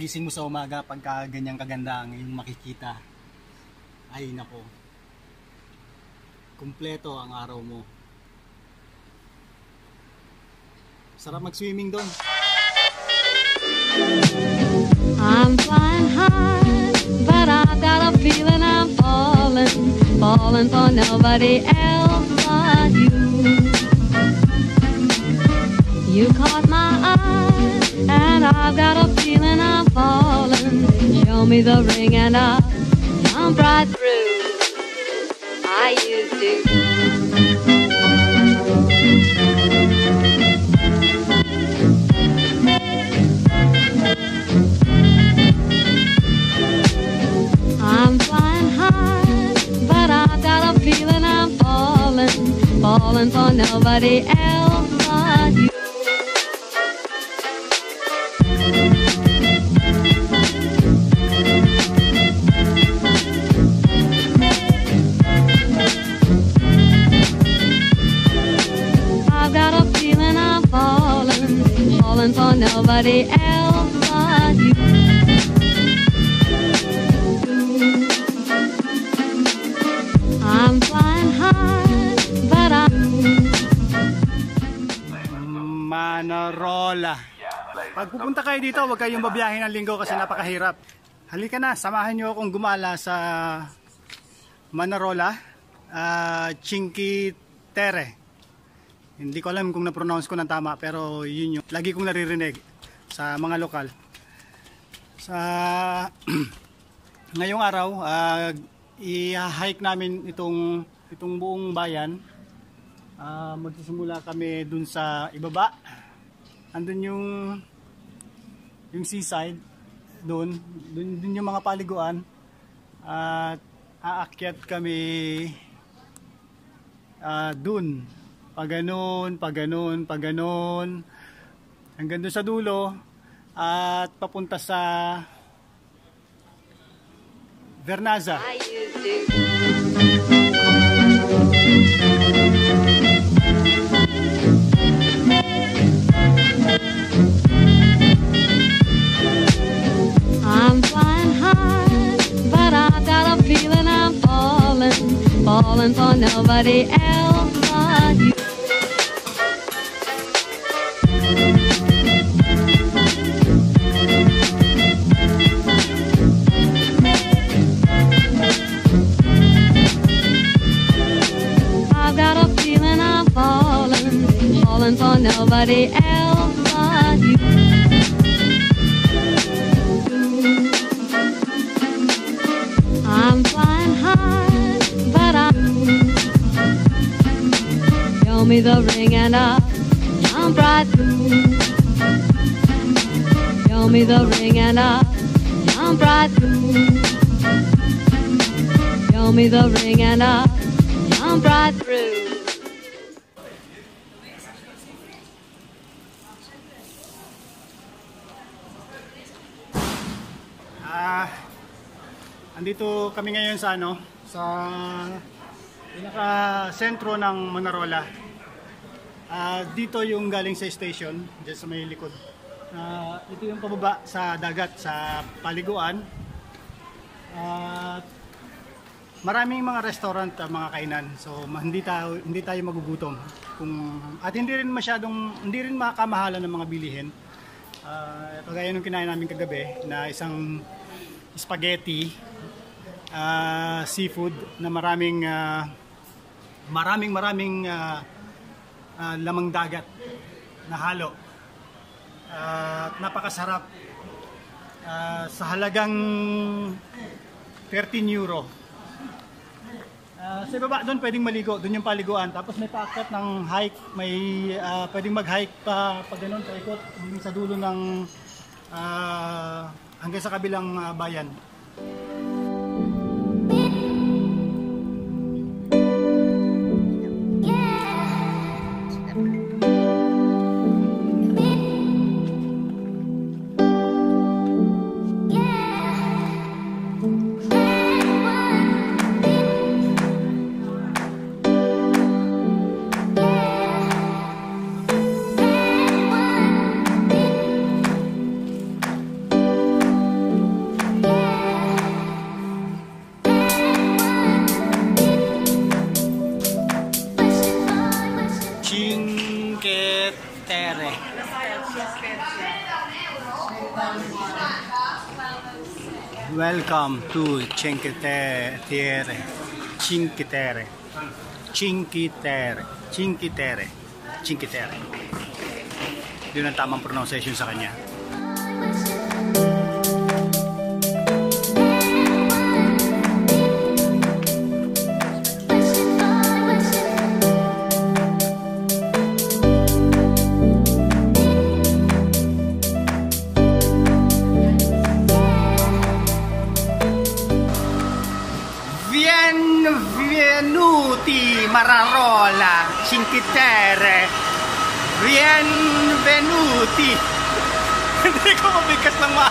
paggising mo sa umaga, pagka ganyang kaganda ang iyong makikita, ay nako, kumpleto ang araw mo. Sarap mag-swimming doon. I'm flying high, but I've got a feeling I'm falling, falling for nobody else but you. You caught my eye, and I've got a falling. Show me the ring, and I'll jump right through. I used to. I'm flying high, but I've got a feeling I'm falling, falling for nobody else nobody else but you. I'm flying high, but I'm Manarola. Pag pupunta kayo dito, huwag kayong babiyahin ng linggo kasi napakahirap. Halika na, samahan nyo akong gumala sa Manarola, uh, Chinky Tere. Hindi ko alam kung na-pronounce ko ng tama pero yun yung lagi kong naririnig sa mga lokal. Sa ngayong araw, ah, i-hike namin itong itong buong bayan. Ah, magsisimula kami dun sa ibaba. Andun yung yung seaside doon, doon doon yung mga paliguan. At aakyat kami ah doon. Paganon, paganon, paganon. Hanggang doon sa dulo at papunta sa Vernaza. I. I'm flying high, but I've got a feeling I'm falling, falling for nobody else but you. Nobody else but you. I'm flying high, but I'm. Show me the ring and I'll right through. Show me the ring and I'll jump right through. Show me the ring and I'll jump right through. Ah, andito kami ngayon sa ano, sa pinaka sentro ng Manarola. Ah, dito yung galing sa station, diyan sa may likod. Ah, ito yung pababa sa dagat sa paliguan. At maraming mga restaurant, ah, mga kainan. So hindi tayo hindi tayo magugutom. Kung at hindi rin masyadong hindi rin makakamahalan ng mga bilihin. Ah, kagaya nung kinain namin kagabi na isang spaghetti ah, seafood na maraming ah, maraming maraming ah, ah, lamang dagat na halo. At napakasarap. Ah, sa halagang 13 euro. Ah, sa baba doon pwedeng maligo, doon yung paliguan. Tapos may paakyat ng hike, may ah, pwedeng mag-hike pa pag ganun paikot sa dulo ng ah, hanggang sa kabilang ah, bayan. Welcome to Cinque Terre. Cinque Terre. Cinque Terre. Cinque Terre. Cinque Terre. Yun ang tamang pronunciation sa kanya. Mararola, Cinque Terre. Benvenuti. Hindi ko mabigkas ng mga